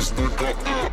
is the doctor.